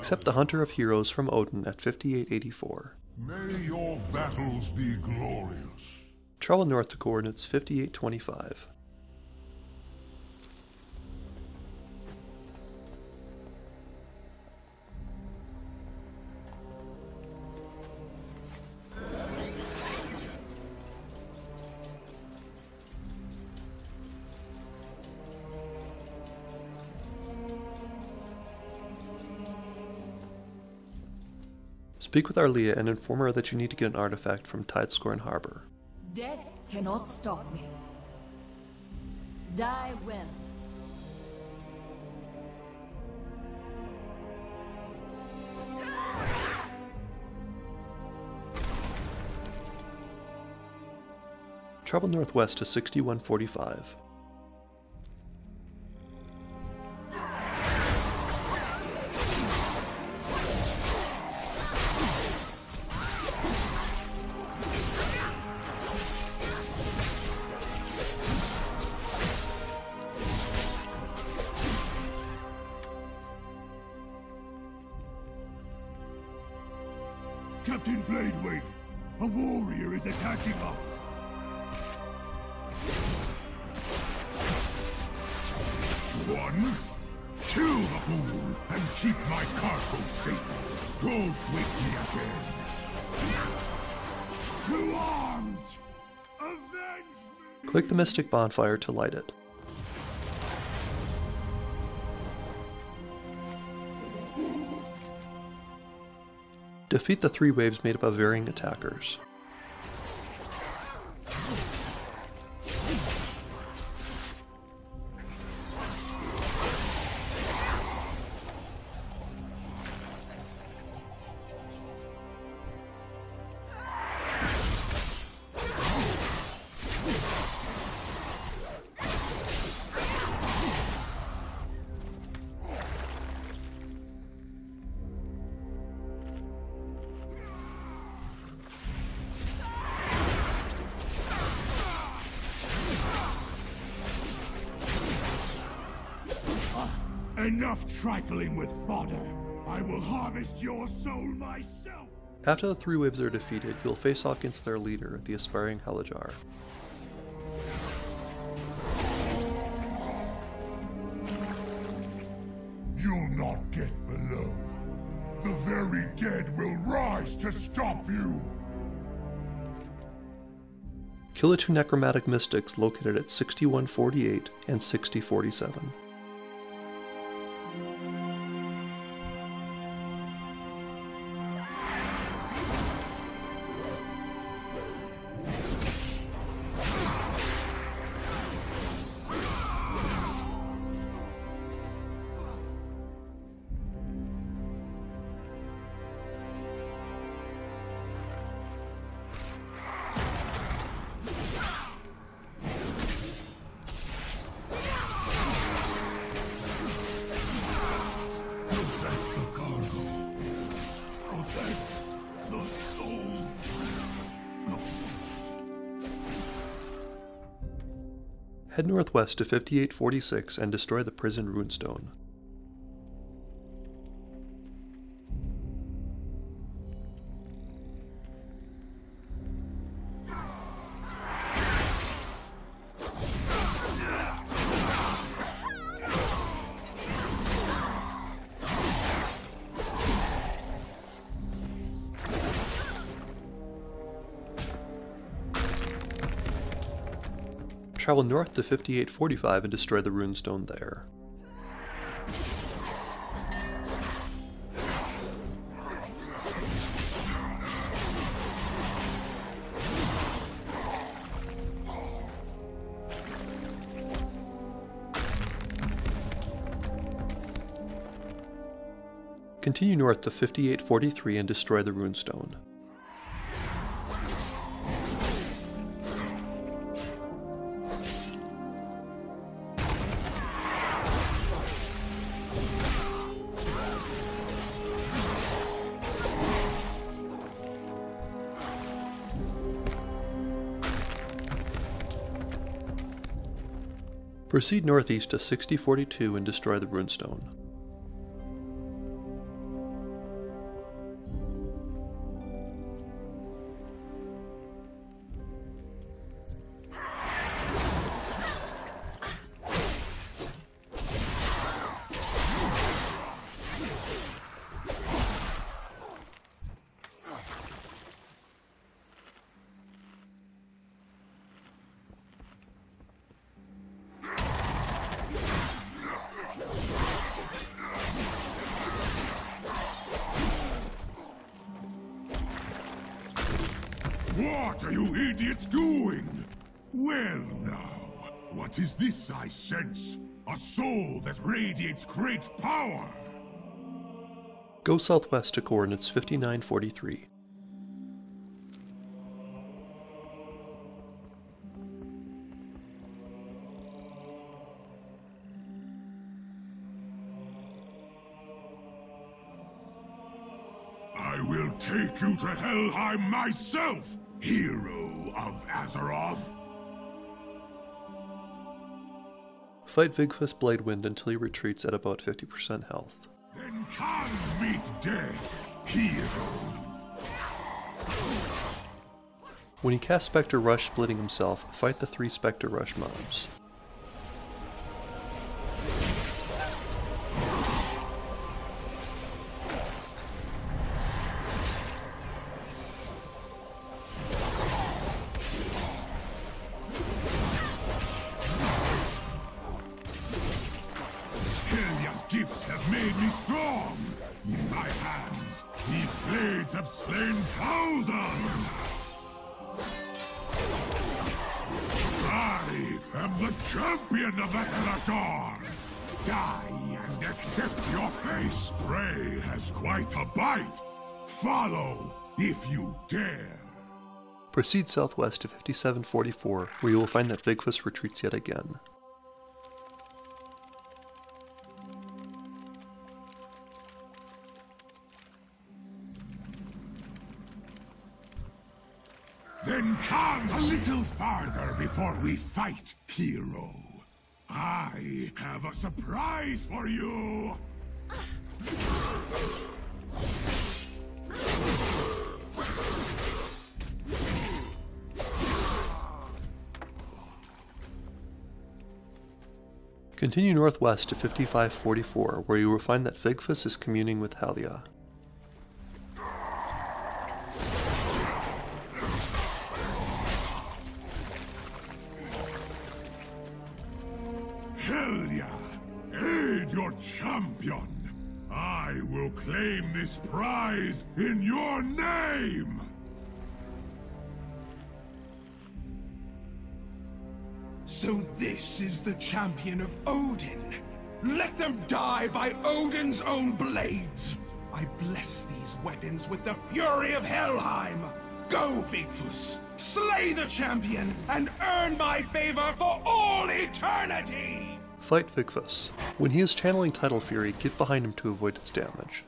Accept the Hunter of Heroes from Odyn at 5884. May your battles be glorious. Travel north to coordinates 5825. Speak with Aerylia and inform her that you need to get an artifact from Tideskorn Harbor. Death cannot stop me. Die well. Travel northwest to 6145. Bladewind, a warrior is attacking us. One, kill the fool and keep my cargo safe. Don't wake me again. Arms! Avenge me! Click the Mystic Bonfire to light it. Defeat the three waves made up of varying attackers. Ah, enough trifling with fodder. I will harvest your soul myself. After the three waves are defeated, you'll face off against their leader, the aspiring Helarjar. You'll not get below. The very dead will rise to stop you. Kill the two necromantic mystics located at 6148 and 6047. Head northwest to 5846 and destroy the prison runestone. Travel north to 5845 and destroy the runestone there. Continue north to 5843 and destroy the runestone. Proceed northeast to 6042 and destroy the runestone. What are you idiots doing? Well now, what is this I sense? A soul that radiates great power! Go southwest to coordinates 5943. I will take you to Helheim myself, hero of Azeroth! Fight Vigfus Bladewind until he retreats at about 50% health. Then come meet death, hero! When he casts Spectre Rush splitting himself, fight the three Spectre Rush mobs. Have slain thousands! I am the champion of the Hellador! Die and accept your fate! Prey has quite a bite! Follow, if you dare! Proceed southwest to 5744, where you will find that Vigfus retreats yet again. Then come a little farther before we fight, hero. I have a surprise for you! Continue northwest to 5544, where you will find that Vigfus is communing with Helya. This prize in your name! So this is the champion of Odyn. Let them die by Odyn's own blades. I bless these weapons with the fury of Helheim. Go, Vigfus, slay the champion and earn my favor for all eternity! Fight Vigfus. When he is channeling Tidal Fury, get behind him to avoid its damage.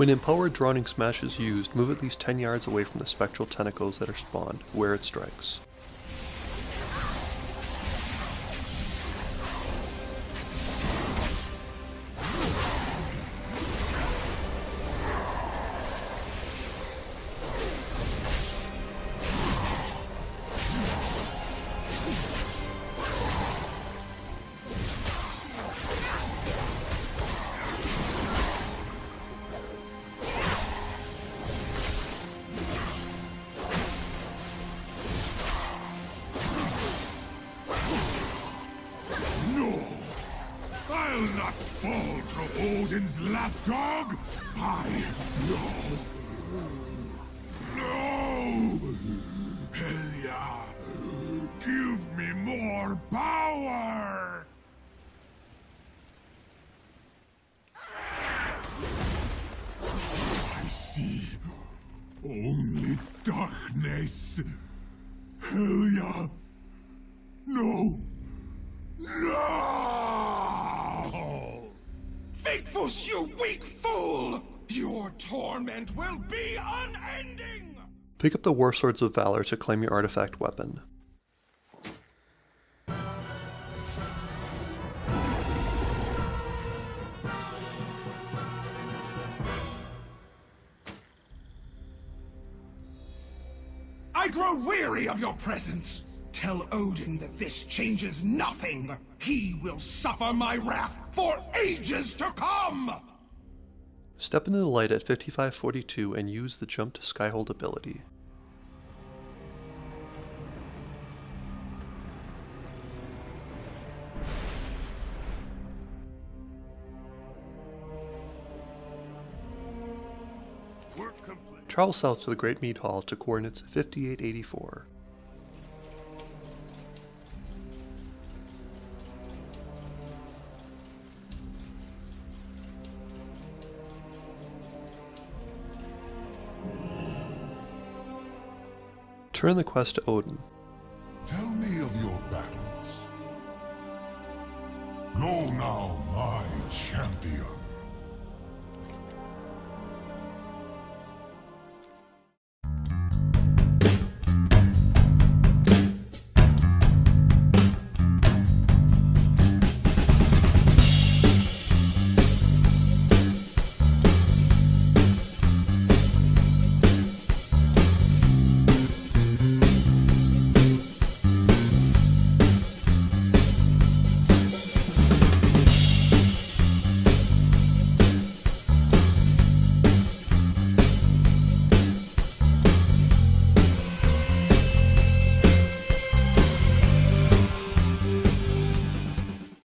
When Empowered Drowning Smash is used, move at least 10 yards away from the spectral tentacles that are spawned, where it strikes. Fall Odyn's lapdog! I... No! No! Helya! Give me more power! I see only darkness. Helya! No! No! Vigfus, you weak fool! Your torment will be unending! Pick up the War Swords of Valor to claim your artifact weapon. I grow weary of your presence. Tell Odyn that this changes nothing. He will suffer my wrath for ages to come! Step into the light at 5542 and use the jump to Skyhold ability. Travel south to the Great Mead Hall to coordinates 5884. Turn the quest to Odyn. Tell me of your battles. Go now, my champion.